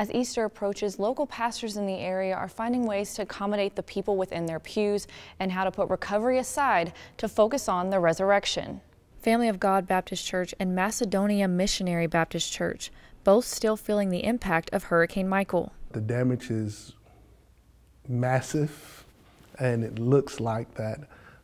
As Easter approaches, local pastors in the area are finding ways to accommodate the people within their pews and how to put recovery aside to focus on the resurrection. Family of God Baptist Church and Macedonia Missionary Baptist Church, both still feeling the impact of Hurricane Michael. The damage is massive, and it looks like that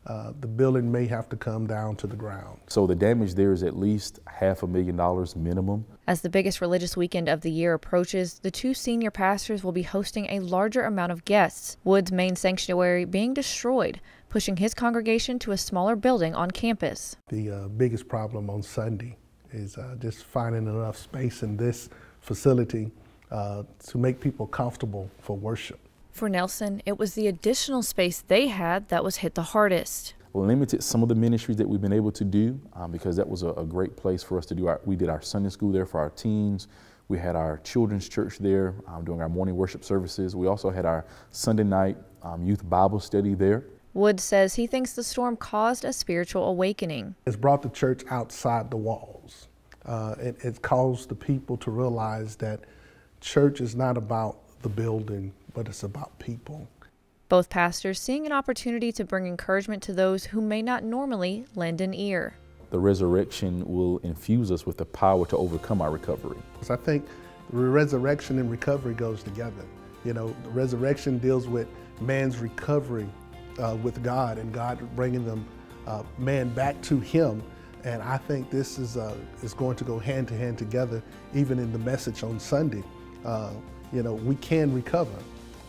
uh, the building may have to come down to the ground. So the damage there is at least half a million dollars minimum. As the biggest religious weekend of the year approaches, the two senior pastors will be hosting a larger amount of guests, Wood's main sanctuary being destroyed, pushing his congregation to a smaller building on campus. The uh, biggest problem on Sunday is uh, just finding enough space in this facility uh, to make people comfortable for worship. For Nelson, it was the additional space they had that was hit the hardest. Limited some of the ministries that we've been able to do um, because that was a, a, great place for us to do our, we did our Sunday school there for our teens. We had our children's church there um, doing our morning worship services. We also had our Sunday night um, youth Bible study there. Wood says he thinks the storm caused a spiritual awakening. It's brought the church outside the walls. Uh, it, it caused the people to realize that church is not about the building, but it's about people. Both pastors seeing an opportunity to bring encouragement to those who may not normally lend an ear. The resurrection will infuse us with the power to overcome our recovery. I think resurrection and recovery goes together. You know, the resurrection deals with man's recovery uh, with God and God bringing them uh, man back to Him. And I think this is uh, is going to go hand to hand together, even in the message on Sunday. You know, we can recover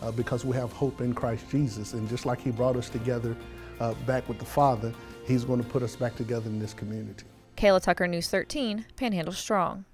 uh, because we have hope in Christ Jesus. And just like He brought us together uh, back with the Father, He's going to put us back together in this community. Kayla Tucker, News 13, Panhandle Strong.